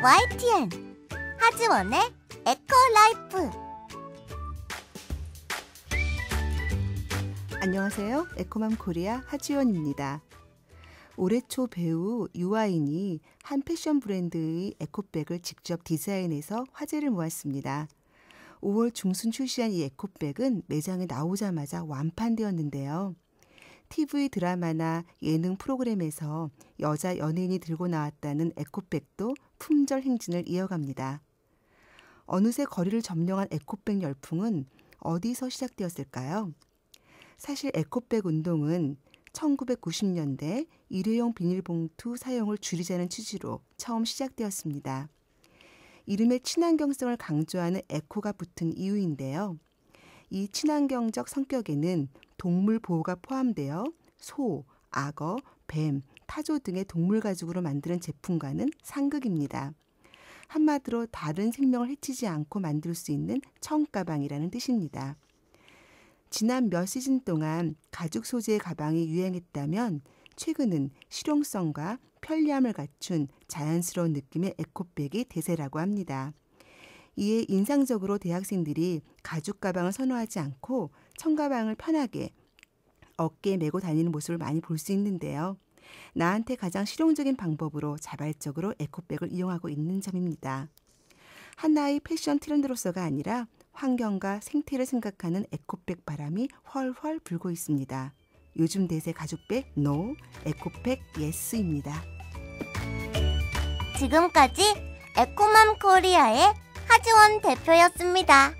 YTN 하지원의 에코라이프 안녕하세요. 에코맘 코리아 하지원입니다. 올해 초 배우 유아인이 한 패션 브랜드의 에코백을 직접 디자인해서 화제를 모았습니다. 5월 중순 출시한 이 에코백은 매장에 나오자마자 완판되었는데요. TV 드라마나 예능 프로그램에서 여자 연예인이 들고 나왔다는 에코백도 품절 행진을 이어갑니다. 어느새 거리를 점령한 에코백 열풍은 어디서 시작되었을까요? 사실 에코백 운동은 1990년대 일회용 비닐봉투 사용을 줄이자는 취지로 처음 시작되었습니다. 이름의 친환경성을 강조하는 에코가 붙은 이유인데요. 이 친환경적 성격에는 동물 보호가 포함되어 소, 악어, 뱀, 타조 등의 동물 가죽으로 만드는 제품과는 상극입니다. 한마디로 다른 생명을 해치지 않고 만들 수 있는 청가방이라는 뜻입니다. 지난 몇 시즌 동안 가죽 소재의 가방이 유행했다면 최근은 실용성과 편리함을 갖춘 자연스러운 느낌의 에코백이 대세라고 합니다. 이에 인상적으로 대학생들이 가죽 가방을 선호하지 않고 천가방을 편하게 어깨에 메고 다니는 모습을 많이 볼 수 있는데요. 나한테 가장 실용적인 방법으로 자발적으로 에코백을 이용하고 있는 점입니다. 하나의 패션 트렌드로서가 아니라 환경과 생태를 생각하는 에코백 바람이 훨훨 불고 있습니다. 요즘 대세 가죽백 NO, 에코백 YES입니다. 지금까지 에코맘 코리아의 하지원 대표였습니다.